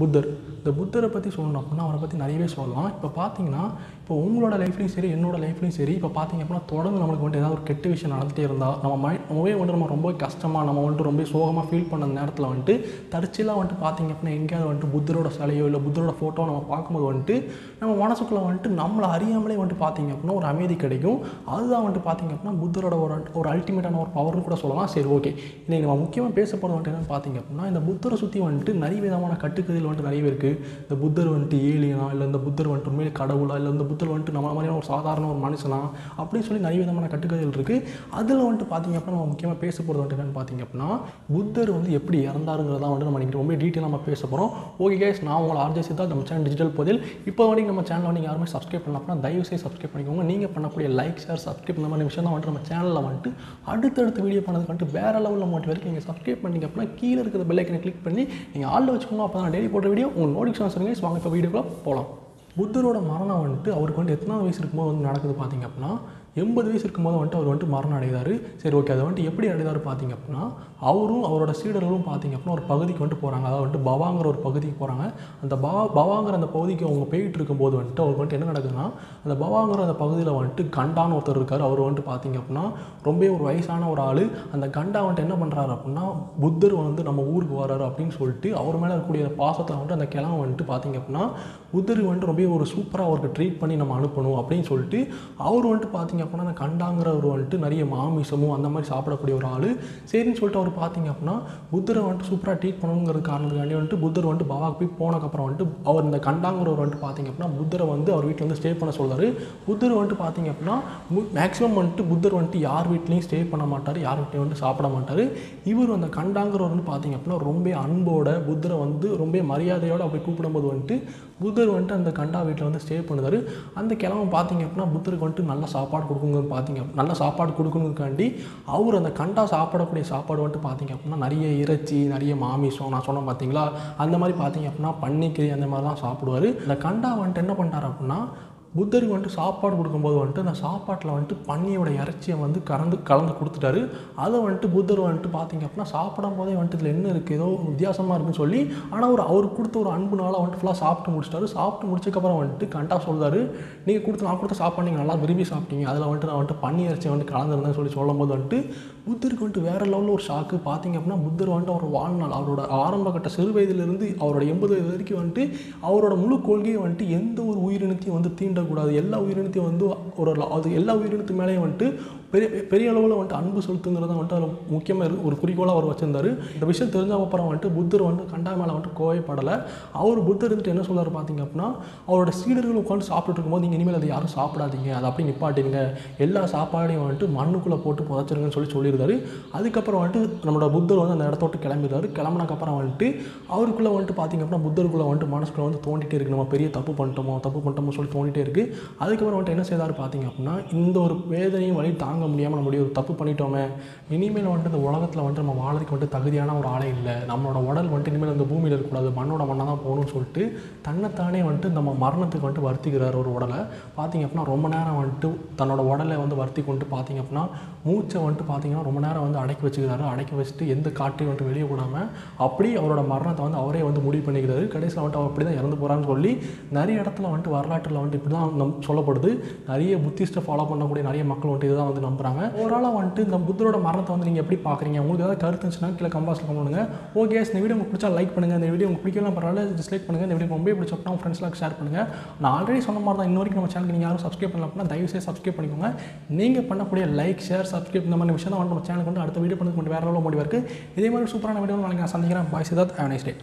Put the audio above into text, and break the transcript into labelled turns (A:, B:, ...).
A: புத்தர் இந்த புத்தரை பற்றி சொல்லணும் அப்படின்னா அவரை பற்றி நிறையவே சொல்லலாம். இப்போ பார்த்தீங்கன்னா இப்போ உங்களோட லைஃப்லையும் சரி என்னோட லைஃப்லையும் சரி இப்போ பார்த்தீங்க அப்படின்னா தொடர்ந்து நம்மளுக்கு வந்துட்டு ஏதாவது ஒரு கெட்ட விஷயம் நடந்துகிட்டே இருந்தால் நம்ம மைண்ட் நம்மவே வந்துட்டு நம்ம ரொம்ப கஷ்டமாக நம்ம வந்துட்டு ரொம்ப சோகமாக ஃபீல் பண்ண நேரத்தில் வந்துட்டு தற்செயலாக வந்துட்டு பார்த்தீங்க அப்படின்னா எங்கேயாவது வந்துட்டு புத்தரோட சிலையோ இல்லை புத்தரோட ஃபோட்டோ நம்ம பார்க்கும்போது வந்துட்டு நம்ம மனசுக்குள்ளே வந்துட்டு நம்மளை அறியாமலே வந்துட்டு பார்த்தீங்க அப்படின்னா ஒரு அமைதி கிடைக்கும். அதுதான் வந்துட்டு பார்த்தீங்க அப்படின்னா புத்தரோட ஒரு ஒரு அல்டிமேட்டான ஒரு பவர்னு கூட சொல்லலாம். சரி ஓகே இன்றைக்கி நம்ம முக்கியமாக பேச போகிறது வந்துட்டு என்னன்னு பார்த்தீங்க அப்படின்னா இந்த புத்தரை சுற்றி வந்துட்டு நிறைய விதமான கட்டுக்கதைகள் வந்துட்டு நிறைய இருக்குது இந்த புத்தர் வந்துட்டு ஏலியனா இல்லை இந்த புத்தர் வந்துட்டு உண்மையிலே கடவுளா இல்லை இந்த புத்தர் வந்துட்டு நம்ம மாதிரியான ஒரு சாதாரண ஒரு மனுஷனா அப்படின்னு சொல்லி நிறைய விதமான கட்டுக்கதைகள் இருக்குது அதில் வந்துட்டு பார்த்தீங்க அப்படின்னா நம்ம முக்கியமாக பேச போகிறது வந்துட்டு என்னென்னு பார்த்தீங்க அப்படின்னா புத்தர் வந்து எப்படி இறந்தாருங்கிறதா வந்துட்டு நம்ம இன்னைக்கு ரொம்ப டீட்டெயிலாக நம்ம பேச போகிறோம் ஓகே கேஸ் நான் உங்களை ஆர்ஜே சித்தா நம்ம சேனல் டிஜிட்டல் பதில் இப்போ வரைக்கும் நம்ம சேனலில் வந்து யாருமே சப்ஸ்கிரைப் பண்ணலாம் அப்படின்னா தயவு செய்து சப்ஸ்கிரைப் பண்ணிக்கோங்க. நீங்கள் பண்ணக்கூடிய லைக் ஷேர் சப்ஸ்கிரைப் இந்த மாதிரி விஷயம் தான் வந்துட்டு நம்ம சேனலில் வந்துட்டு அடுத்தடுத்த வீடியோ பண்ணதுக்கு வந்துட்டு வேறு லெவலில் மோட்டிவேட் வரைக்கும் நீங்கள் சப்ஸ்கிரைப் பண்ணிங்க அப்படின்னா கீழே இருக்கிற பெல்லைக்கனை கிளிக் பண்ணி நீங்கள் ஆளில் வச்சுக்கணும் அப்போ தான் டெய்லி போடுற வீடியோ உங்கள் நோட்டிஃபிகேஷன் சொல்லுங்க. வாங்க இப்போ வீடியோக்குள்ள போகலாம் புத்தரோட மரணம் வந்துட்டு அவருக்கு வந்து எத்தனாவது வயசு இருக்கும்போது வந்து நடக்குது பார்த்தீங்க அப்படின்னா எண்பது வயசு இருக்கும்போது வந்துட்டு அவர் வந்துட்டு மரணம் அடைகிறாரு. சரி ஓகே அதை வந்துட்டு எப்படி அடைதாரு பார்த்தீங்க அப்படின்னா அவரும் அவரோட சீடர்களும் பார்த்தீங்க அப்படின்னா ஒரு பகுதிக்கு வந்துட்டு போகிறாங்க அதாவது வந்துட்டு பவாங்கிற ஒரு பகுதிக்கு போகிறாங்க அந்த பவா பவாங்கிற அந்த பகுதிக்கு அவங்க போயிட்டு இருக்கும்போது வந்துட்டு அவருக்கு வந்துட்டு என்ன நடக்குதுன்னா அந்த பவாங்கிற அந்த பகுதியில் வந்துட்டு கண்டான்னு ஒருத்தர் இருக்கார். அவர் வந்துட்டு பார்த்தீங்க அப்படின்னா ரொம்பவே ஒரு வயசான ஒரு ஆள். அந்த கண்டா வந்துட்டு என்ன பண்ணுறாரு அப்படின்னா புத்தர் வந்து நம்ம ஊருக்கு வராரு அப்படின்னு சொல்லிட்டு அவர் மேலே இருக்கக்கூடிய அந்த பாசத்தில் வந்துட்டு அந்த கிழமை வந்துட்டு பார்த்தீங்க அப்படின்னா புத்தர் வந்துட்டு ரொம்ப ஒரு சூப்பராக அவருக்கு ட்ரீட் பண்ணி நம்ம அனுப்பணும் அப்படின்னு சொல்லிட்டு அவர் வந்துட்டு பார்த்தீங்க அப்படின்னா அந்த கண்டாங்கிறவர் வந்துட்டு நிறைய மாமிசமும் அந்த மாதிரி சாப்பிடக்கூடிய ஒரு ஆள். சரின்னு சொல்லிட்டு அவர் பார்த்தீங்க அப்படின்னா புத்தரை வந்துட்டு சூப்பராக ட்ரீட் பண்ணணுங்கிற காரணத்துக்காண்டி வந்துட்டு புத்தர் வந்துட்டு பாபாக்கு போய் போனதுக்கப்புறம் வந்துட்டு அவர் இந்த கண்டாங்கிறவர் வந்துட்டு பார்த்தீங்க அப்படின்னா புத்தரை வந்து அவர் வீட்டில் வந்து ஸ்டே பண்ண சொல்கிறார் புத்தர் வந்துட்டு பார்த்தீங்க அப்படின்னா மேக்ஸிமம் வந்துட்டு புத்தர் வந்துட்டு யார் வீட்லேயும் ஸ்டே பண்ண மாட்டார் யார் வீட்லையும் வந்துட்டு சாப்பிட மாட்டார். இவர் அந்த கண்டாங்கிறவர் வந்து பார்த்தீங்க அப்படின்னா ரொம்ப அன்போட புத்தரை வந்து ரொம்ப மரியாதையோடு அப்படி கூப்பிடும்போது வந்துட்டு புத்தர் வந்துட்டு அந்த கண்டா வீட்டில் வந்து ஸ்டே பண்ணுறாரு அந்த கிழமை பார்த்தீங்க அப்படின்னா புத்தருக்கு வந்துட்டு நல்ல சாப்பாடு கொடுக்குங்க பார்த்தீங்க நல்ல சாப்பாடு கொடுக்கணுங்காண்டி அவர் அந்த கண்டா சாப்பிடக்கூடிய சாப்பாடு வந்துட்டு பார்த்தீங்க அப்படின்னா நிறைய இறைச்சி நிறைய மாமிசம் நான் சொன்னேன் பார்த்தீங்களா? அந்த மாதிரி பார்த்தீங்க அப்படின்னா பன்னிக்கறி அந்த மாதிரிலாம் சாப்பிடுவார். இந்த கண்டா வந்துட்டு என்ன பண்ணுறாரு அப்படின்னா புத்தருக்கு வந்துட்டு சாப்பாடு கொடுக்கும்போது வந்துட்டு அந்த சாப்பாட்டில் வந்துட்டு பன்னியோட இறைச்சியை வந்து கலந்து கலந்து கொடுத்துட்டாரு. அதை வந்துட்டு புத்தர் வந்துட்டு பார்த்தீங்க அப்படின்னா சாப்பிடும் போதே வந்துட்டு இதில் என்ன இருக்குது ஏதோ வித்தியாசமாக இருக்குன்னு சொல்லி ஆனால் ஒரு அவர் கொடுத்த ஒரு அன்புனால வந்துட்டு ஃபுல்லாக சாப்பிட்டு முடிச்சிட்டாரு. சாப்பிட்டு முடிச்சதுக்கப்புறம் வந்துட்டு கண்டா சொல்கிறாரு நீங்கள் கொடுத்து நான் கொடுத்த சாப்பாடு நீங்கள் நல்லா விரும்பி சாப்பிட்டீங்க. அதில் வந்துட்டு நான் வந்துட்டு பன்னி இறைச்சி வந்துட்டு கலந்துருந்தேன்னு சொல்லி சொல்லும்போது வந்துட்டு புத்தருக்கு வந்துட்டு வேறு லெவலில் ஒரு ஷாக்கு பார்த்தீங்க அப்படின்னா புத்தர் வந்துட்டு அவர் வாழ்நாள் அவரோட ஆரம்ப கட்ட சிறு வயதிலிருந்து அவரோட எண்பது வயது வரைக்கும் வந்துட்டு அவரோட முழு கொள்கையை வந்துட்டு எந்த ஒரு உயிரினத்தையும் வந்து தீண்டக்கூடாது எல்லா உயிரினத்தையும் வந்து ஒரு அது எல்லா உயிரினத்து மேலேயும் வந்துட்டு பெரிய பெரிய அளவில் வந்துட்டு அன்பு செலுத்துங்கிறத வந்துட்டு அதில் முக்கியமாக ஒரு குறிக்கோளாக அவர் வச்சுருந்தார். இந்த விஷயம் தெரிஞ்ச அப்புறம் வந்துட்டு புத்தர் வந்து கண்டா மேலே வந்துட்டு கோவைப்படலை. அவர் புத்தர் இருந்துட்டு என்ன சொல்கிறார் பார்த்தீங்க அப்படின்னா அவரோட சீடர்கள் உட்காந்து சாப்பிட்டுட்டு இருக்கும்போது நீங்கள் இனிமேல் அதை யாரும் சாப்பிடாதீங்க. அதை அப்படி நிப்பாட்டிங்க எல்லா சாப்பாடையும் வந்துட்டு மண்ணுக்குள்ளே போட்டு புதைச்சிருங்கன்னு சொல்லி சொல்லியிருந்தாரு. அதுக்கப்புறம் வந்துட்டு நம்மளோட புத்தர் வந்து அந்த இடத்தோட்டு கிளம்பிடுறாரு. கிளம்புனக்கப்புறம் வந்துட்டு அவருக்குள்ளே வந்துட்டு பார்த்தீங்க அப்படின்னா புத்தருக்குள்ளே வந்துட்டு மனசுக்குள்ளே வந்து தோண்டிட்டே இருக்கு. நம்ம பெரிய தப்பு பண்ணிட்டோமோ தப்பு பண்ணிட்டோமோ சொல்லி தோண்டிட்டே இருக்குது அதுக்கப்புறம் வந்துட்டு என்ன செய்தார் பார்த்தீங்க அப்படின்னா இந்த ஒரு வேதனையும் வழி தாங்க முடியாமல் நம்மளுடைய ஒரு தப்பு பண்ணிட்டோமே. இனிமேல் வந்துட்டு இந்த உலகத்தில் வந்துட்டு நம்ம வாழறதுக்கு வந்துட்டு தகுதியான ஒரு ஆளே இல்லை. நம்மளோட உடல் வந்துட்டு இனிமேல் இந்த பூமியில் இருக்கக்கூடாது மண்ணோட மண்ணாக தான் போகணும்னு சொல்லிட்டு தன்னைத்தானே வந்துட்டு நம்ம மரணத்துக்கு வந்துட்டு வருத்திக்கிறார் ஒரு உடலை. பார்த்திங்க அப்படின்னா ரொம்ப நேரம் வந்துட்டு தன்னோட உடலை வந்து வருத்தி கொண்டு பார்த்திங்க அப்படின்னா மூச்சை வந்துட்டு பார்த்தீங்கன்னா ரொம்ப நேரம் வந்து அடக்கி வச்சுக்கிறாரு. அடக்கி வச்சுட்டு எந்த காற்றையும் வந்துட்டு வெளியே விடாமல் அப்படி அவரோட மரணத்தை வந்து அவரே வந்து முடிவு பண்ணிக்கிறாரு. கடைசியில் வந்துட்டு அவர் அப்படி தான் இறந்து போகிறான்னு சொல்லி நிறைய இடத்துல வந்துட்டு வரலாற்றில் வந்துட்டு இப்படி தான் நம் சொல்லப்படுது. நிறைய புத்திஸ்ட்டை ஃபாலோ பண்ணக்கூடிய நிறைய மக்கள் வந்துட்டு இதுதான் வந்து நம்புறாங்க. ஓவராலாக வந்துட்டு இந்த புத்தரோட மரணத்தை வந்து நீங்கள் எப்படி பார்க்குறீங்க உங்களுக்கு ஏதாவது கருத்து இருந்துச்சுன்னா கீழே கம்பாஸில் பண்ணுங்க. ஓகே இந்த வீடியோ உங்களுக்கு பிடிச்சா லைக் பண்ணுங்கள் இந்த வீடியோ உங்களுக்கு பிடிக்கலாம் பரவாயில்ல டிஸ்லைக் பண்ணுங்கள் இந்த வீடியோ ரொம்ப பிடிச்சப்பா உங்கள் ஃப்ரெண்ட்ஸ்லாம் ஷேர் பண்ணுங்கள் நான் ஆல்ரெடி சொன்ன மாதிரி தான் இன்ன வரைக்கும் நம்ம சேனலுக்கு நீங்கள் யாரும் சப்ஸ்கிரைப் பண்ணல அப்படின்னா தயவு சப்ஸ்கிரைப் பண்ணிக்கோங்க. நீங்கள் பண்ணக்கூடிய லைக் ஷேர் சப்ஸ்கிரைப் இந்த மாதிரி விஷயம் தான் வந்து நம்ம சேனலுக்கு வந்து அடுத்த வீடியோ பண்ணதுக்கு வேறு லெவலில் முடிவாக இருக்குது இதே மாதிரி சூப்பரான வீடியோ நாளைக்கு நான் சந்திக்கிறேன். பாய் சிதார்த் ஹேவ் நைஸ் டே